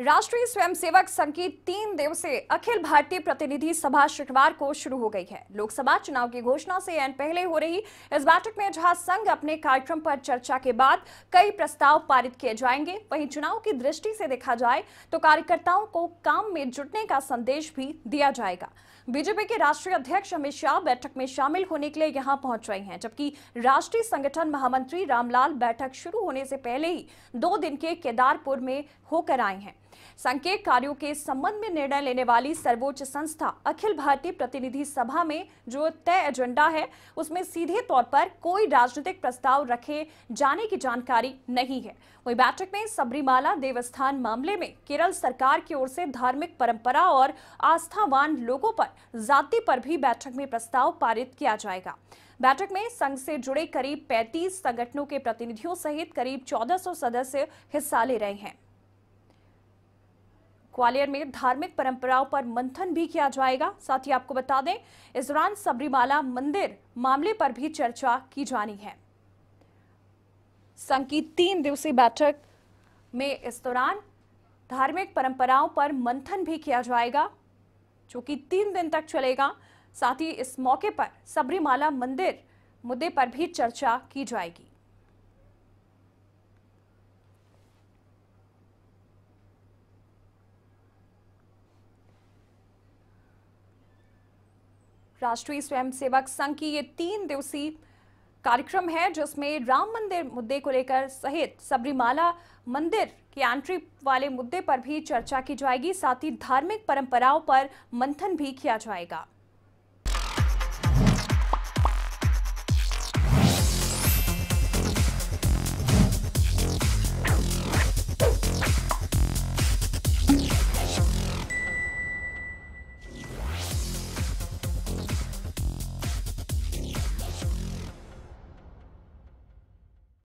राष्ट्रीय स्वयंसेवक संघ की तीन दिवसीय अखिल भारतीय प्रतिनिधि सभा शुक्रवार को शुरू हो गई है। लोकसभा चुनाव की घोषणा से एन पहले हो रही इस बैठक में जहाँ संघ अपने कार्यक्रम पर चर्चा के बाद कई प्रस्ताव पारित किए जाएँगे। वहीं चुनाव की दृष्टि से देखा जाए तो कार्यकर्ताओं को काम में जुटने का संदेश भी दिया जाएगा। बीजेपी के राष्ट्रीय अध्यक्ष अमित शाह बैठक में शामिल होने के लिए यहाँ पहुँच रहे हैं, जबकि राष्ट्रीय संगठन महामंत्री रामलाल बैठक शुरू होने से पहले ही दो दिन के केदारपुर में होकर आए हैं। के कार्यों के संबंध में निर्णय लेने वाली सर्वोच्च संस्था अखिल भारतीय प्रतिनिधि सभा में जो तय एजेंडा है, उसमें सीधे तौर पर कोई राजनीतिक प्रस्ताव रखे जाने की जानकारी नहीं है। वही बैठक में सबरीमाला देवस्थान मामले में केरल सरकार की ओर से धार्मिक परंपरा और आस्थावान लोगों पर जाति पर भी बैठक में प्रस्ताव पारित किया जाएगा। बैठक में संघ से जुड़े करीब 35 संगठनों के प्रतिनिधियों सहित करीब 1400 सदस्य हिस्सा ले रहे हैं। ग्वालियर में धार्मिक परंपराओं पर मंथन भी किया जाएगा। साथ ही आपको बता दें, इस दौरान सबरीमाला मंदिर मामले पर भी चर्चा की जानी है। संघ की तीन दिवसीय बैठक में इस दौरान धार्मिक परंपराओं पर मंथन भी किया जाएगा, जो कि तीन दिन तक चलेगा। साथ ही इस मौके पर सबरीमाला मंदिर मुद्दे पर भी चर्चा की जाएगी। राष्ट्रीय स्वयंसेवक संघ की ये तीन दिवसीय कार्यक्रम है, जिसमें राम मंदिर मुद्दे को लेकर सहित सबरीमाला मंदिर की एंट्री वाले मुद्दे पर भी चर्चा की जाएगी। साथ ही धार्मिक परंपराओं पर मंथन भी किया जाएगा।